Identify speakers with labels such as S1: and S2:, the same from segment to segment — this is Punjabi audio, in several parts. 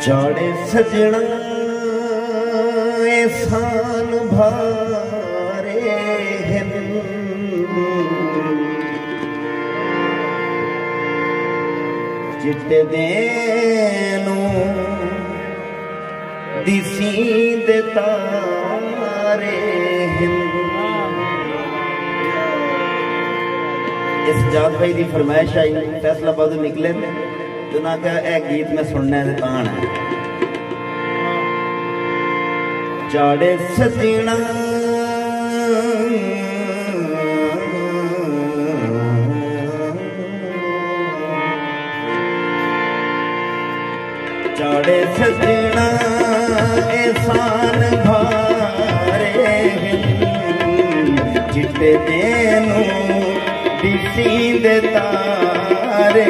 S1: ਜਾਣੇ ਸਜਣਾ ਇਹਸਾਨ ਭਾਰੇ ਹਨ। ਚਿੱਟੇ ਦੇ ਨੂੰ ਦਿਸੀ ਦੇ ਤਾਰੇ ਹਨ। ਇਸ ਜਾਤ ਭਾਈ ਦੀ ਫਰਮਾਇਸ਼ ਆਈ ਫੈਸਲਾਬਾਦ ਤੋਂ ਨਿਕਲੇ ਨੇ। ਤੇ ਨਾ ਕਿਹਾ ਇਹ ਗੀਤ ਮੈਂ ਸੁਣਨਾ ਹੈ, ਤਾਂ ਹੈ। ਚਾੜੇ ਸਜਣਾ। ਚਾੜੇ ਸਜਣਾ ਇਹਸਾਨ ਭਾਰੇ ਚਿੱਟੇ ਦੇ ਨੂੰ ਦਿਸੀ ਤਾਰੇ ਚਾੜੇ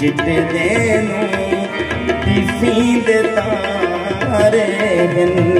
S1: جتھے ڏينو تي तारे ري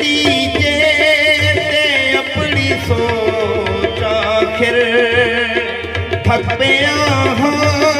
S1: ते सोच आख़िर थकियां